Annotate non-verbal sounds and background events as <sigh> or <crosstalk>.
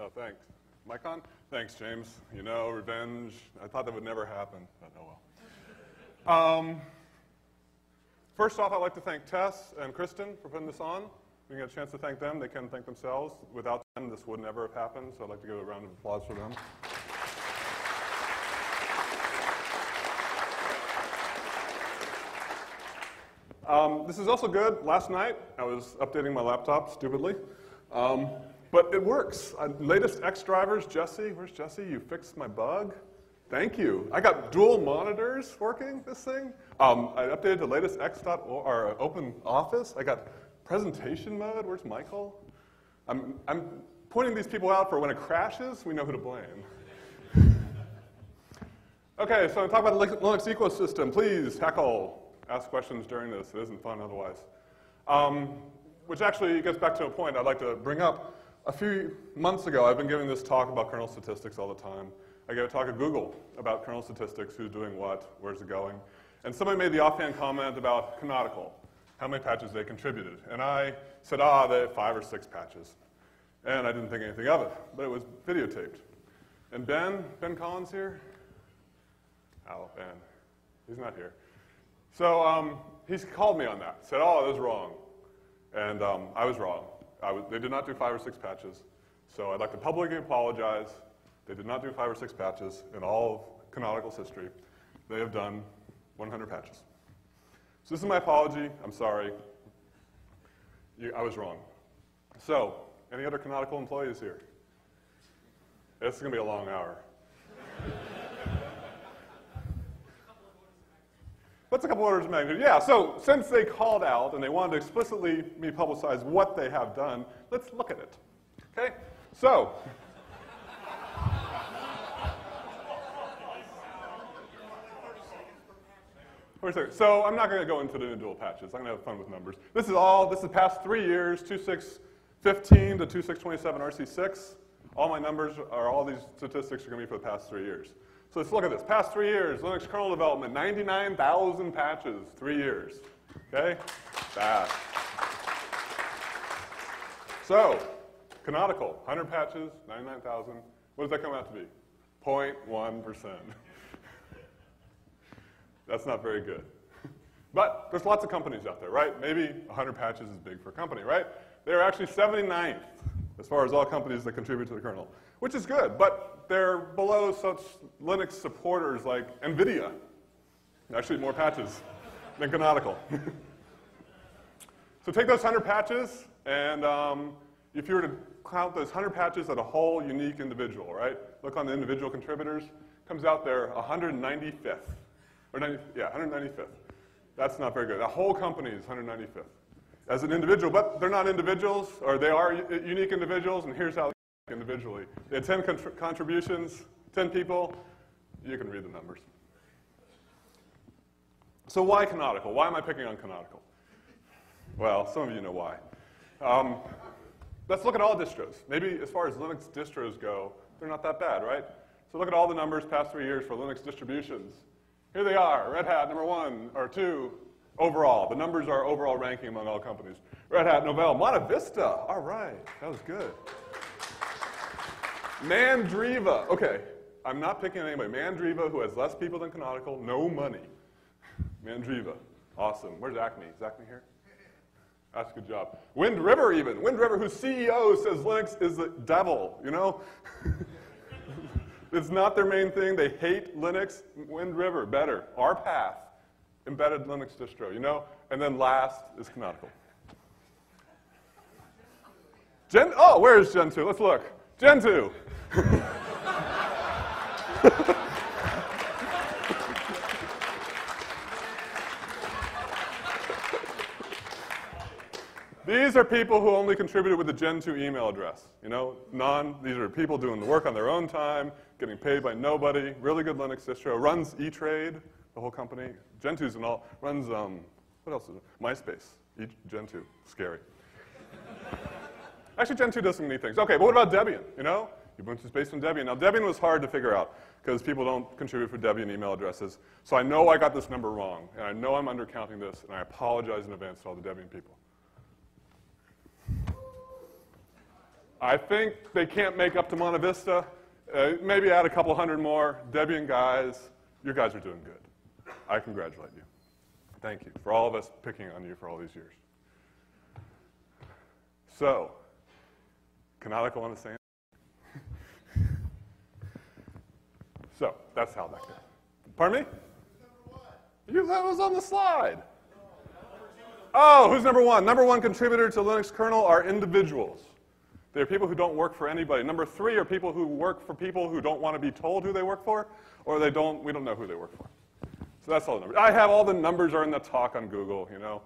Oh, thanks. Mic on? Thanks, James. You know, revenge. I thought that would never happen, but oh well. Um, first off, I'd like to thank Tess and Kristen for putting this on. We get a chance to thank them. They can thank themselves. Without them, this would never have happened, so I'd like to give a round of applause for them. Um, this is also good. Last night, I was updating my laptop stupidly. Um, but it works. Uh, latest X drivers, Jesse, where's Jesse? You fixed my bug. Thank you. I got dual monitors working, this thing. Um, I updated the latest X or Open Office. I got presentation mode. Where's Michael? I'm, I'm pointing these people out for when it crashes, we know who to blame. <laughs> okay, so I'm talking about the Linux ecosystem. Please heckle, ask questions during this. It isn't fun otherwise. Um, which actually gets back to a point I'd like to bring up. A few months ago, I've been giving this talk about kernel statistics all the time. I gave a talk at Google about kernel statistics, who's doing what, where's it going. And somebody made the offhand comment about Canonical, how many patches they contributed. And I said, ah, they have five or six patches. And I didn't think anything of it, but it was videotaped. And Ben, Ben Collins here? Oh, Ben, he's not here. So um, he's called me on that, said, oh, that was wrong. And um, I was wrong they did not do five or six patches. So I'd like to publicly apologize. They did not do five or six patches in all of Canonical's history. They have done 100 patches. So this is my apology. I'm sorry. You, I was wrong. So, any other Canonical employees here? This is going to be a long hour. What's a couple orders of magnitude? Yeah, so since they called out and they wanted to explicitly me publicize what they have done, let's look at it. Okay? So, So I'm not going to go into the individual patches. I'm going to have fun with numbers. This is all, this is past three years, 2615 to 2627 RC6. All my numbers are, all these statistics are going to be for the past three years. So let's look at this. Past three years, Linux kernel development, 99,000 patches, three years. Okay? Fast. So, canonical, 100 patches, 99,000. What does that come out to be? 0.1%. That's not very good. But there's lots of companies out there, right? Maybe 100 patches is big for a company, right? They're actually 79th as far as all companies that contribute to the kernel, which is good. But they're below such Linux supporters like NVIDIA. Actually, more patches than Canonical. <laughs> so take those 100 patches, and um, if you were to count those 100 patches at a whole unique individual, right? Look on the individual contributors, comes out there 195th. Or 90, yeah, 195th. That's not very good. The whole company is 195th as an individual, but they're not individuals, or they are unique individuals, and here's how individually. They had 10 contributions, 10 people. You can read the numbers. So why canonical? Why am I picking on canonical? Well, some of you know why. Um, let's look at all distros. Maybe as far as Linux distros go, they're not that bad, right? So look at all the numbers past three years for Linux distributions. Here they are, Red Hat number one or two overall. The numbers are overall ranking among all companies. Red Hat, Novell, Monte Vista. All right, that was good. Mandriva. Okay, I'm not picking anybody. Mandriva, who has less people than Canonical, no money. Mandriva. Awesome. Where's Acme? Is Acme here? That's a good job. Wind River, even. Wind River, whose CEO says Linux is the devil, you know? <laughs> it's not their main thing. They hate Linux. Wind River, better. rPath, embedded Linux distro, you know? And then last is Canonical. Gen, oh, where is Gentoo? Let's look. Gentoo. These are people who only contributed with the Gentoo email address. You know, non, these are people doing the work on their own time, getting paid by nobody, really good Linux distro, runs E-Trade, the whole company. Gentoo's and all, runs, um, what else is it? MySpace, e Gentoo, scary. Actually, Gentoo does some neat things. Okay, but what about Debian, you know? Ubuntu is based on Debian. Now, Debian was hard to figure out because people don't contribute for Debian email addresses. So I know I got this number wrong, and I know I'm undercounting this, and I apologize in advance to all the Debian people. I think they can't make up to Monte Vista. Uh, maybe add a couple hundred more. Debian guys, you guys are doing good. I congratulate you. Thank you for all of us picking on you for all these years. So, canonical on the sand. <laughs> so, that's how that goes. Pardon me? You, that was on the slide. Oh, who's number one? Number one contributor to Linux kernel are individuals. They're people who don't work for anybody. Number three are people who work for people who don't want to be told who they work for, or they don't, we don't know who they work for. So that's all the numbers. I have all the numbers are in the talk on Google, you know.